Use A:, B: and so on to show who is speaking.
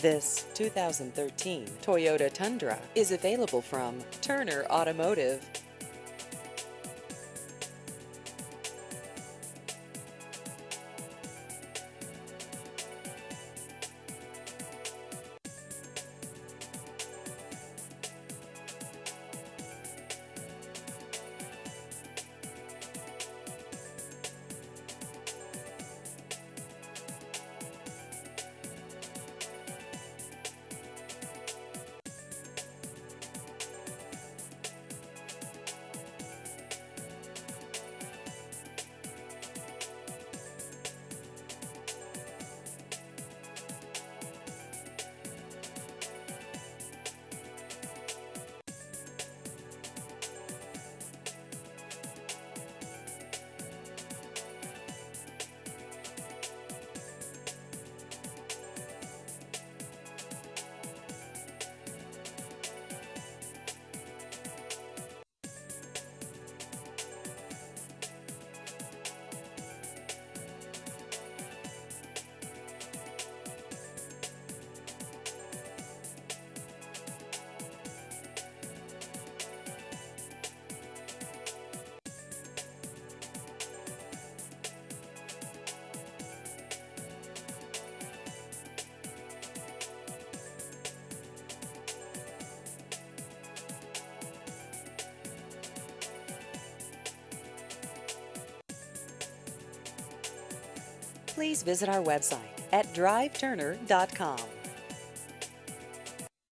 A: This 2013 Toyota Tundra is available from Turner Automotive. Please visit our website at driveturner.com.